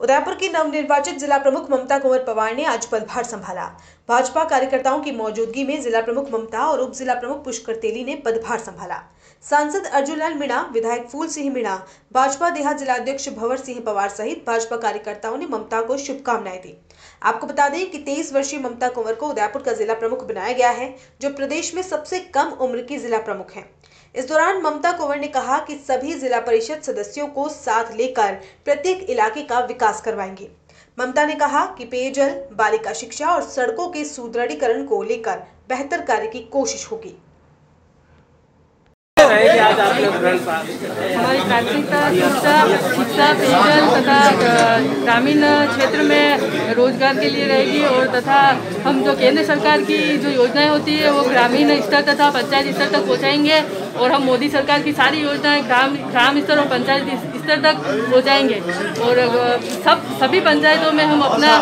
उदयपुर की नवनिर्वाचित जिला प्रमुख ममता कुंवर पवार ने आज पदभार संभाला। भाजपा कार्यकर्ताओं की मौजूदगी में जिला प्रमुख ममता और उप जिला प्रमुख पुष्कर तेली ने पदभार संभाला। सांसद अर्जुन लाल मीणा, विधायक फूल सिंह मीणा, भाजपा देहात जिलाध्यक्ष भंवर सिंह पवार सहित भाजपा कार्यकर्ताओं ने ममता को शुभकामनाएँ दी। आपको बता दें कि 23 वर्षीय ममता कुंवर को उदयपुर का जिला प्रमुख बनाया गया है, जो प्रदेश में सबसे कम उम्र की जिला प्रमुख हैं। इस दौरान ममता कुंवर ने कहा कि सभी जिला परिषद सदस्यों को साथ लेकर प्रत्येक इलाके का विकास करवाएँगे। ममता ने कहा कि पेयजल, बालिका शिक्षा और सड़कों के सुदृढ़ीकरण को लेकर बेहतर कार्य की कोशिश होगी। हमारी प्राथमिकता शिक्षा शिक्षा पेयजल तथा ग्रामीण क्षेत्र में रोज़गार के लिए रहेगी और तथा हम जो केंद्र सरकार की जो योजनाएँ होती है, वो ग्रामीण स्तर तथा पंचायत स्तर तक पहुँचाएँगे और हम मोदी सरकार की सारी योजनाएँ ग्राम ग्राम स्तर और पंचायत स्तर तक पहुंचाएँगे। और सब, सभी पंचायतों में हम अपना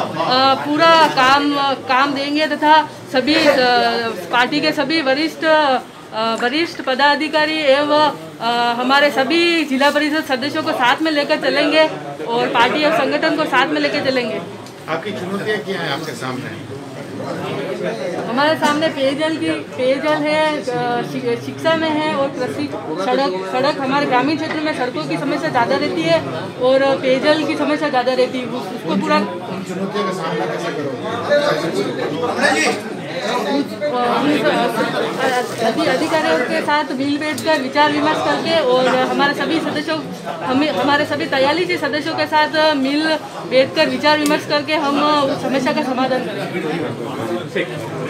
पूरा काम काम देंगे तथा सभी पार्टी के सभी वरिष्ठ वरिष्ठ पदाधिकारी एवं हमारे सभी जिला परिषद सदस्यों को साथ में लेकर चलेंगे और पार्टी और संगठन को साथ में लेकर चलेंगे। आपकी चुनौतियाँ क्या हैं आपके सामने? हमारे सामने पेयजल की पेयजल है शिक्षा में है और कृषि सड़क सड़क हमारे ग्रामीण क्षेत्र में सड़कों की समस्या ज़्यादा रहती है और पेयजल की समस्या ज़्यादा रहती है। उसको पूरा चुनौतियों का सामना कैसे करोगे? अधि- अधिकारियों के साथ मिल बैठ कर विचार विमर्श करके और हमारे सभी सदस्यों, हमें, हमारे सभी तैयारी सदस्यों के साथ मिल बैठ कर विचार विमर्श करके हम उस समस्या का समाधान करेंगे।